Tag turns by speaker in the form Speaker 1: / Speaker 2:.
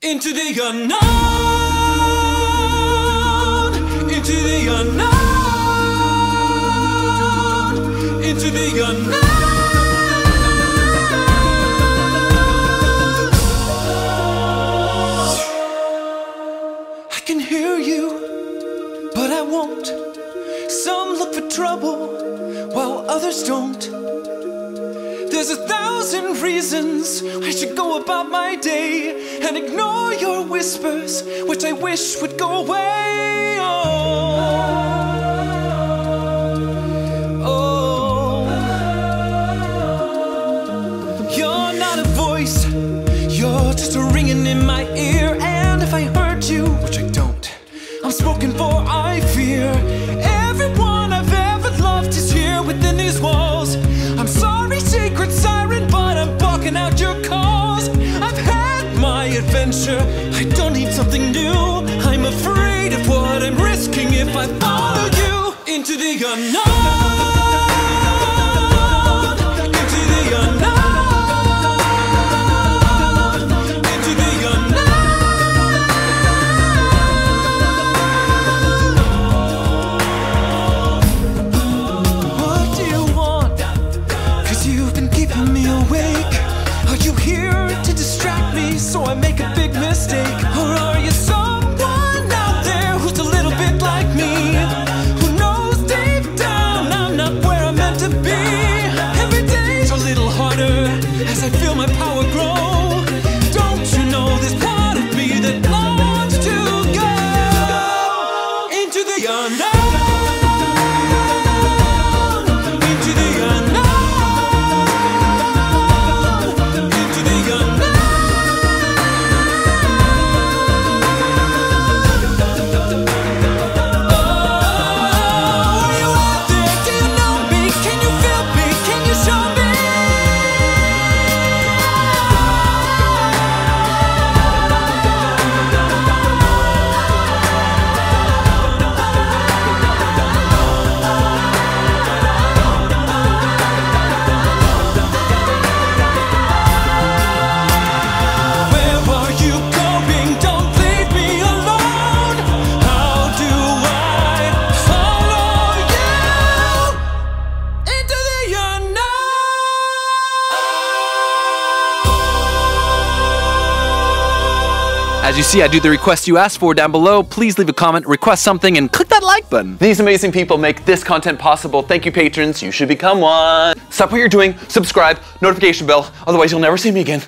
Speaker 1: Into the unknown, into the unknown, into the unknown. I can hear you, but I won't. Some look for trouble, while others don't. There's a thousand reasons I should go about my day and ignore your whispers, which I wish would go away. Oh, oh. You're not a voice, you're just a ringing in my ear. And if I hurt you, which I don't, I'm spoken for, adventure, I don't need something new. I'm afraid of what I'm risking if I follow you into the unknown. Mistake? Or are you someone out there who's a little bit like me? Who knows deep down I'm not where I'm meant to be? Every day's a little harder as I feel my power grow.
Speaker 2: As you see, I do the request you asked for down below. Please leave a comment, request something, and click that like button. These amazing people make this content possible. Thank you, patrons. You should become one. Stop what you're doing, subscribe, notification bell, otherwise you'll never see me again.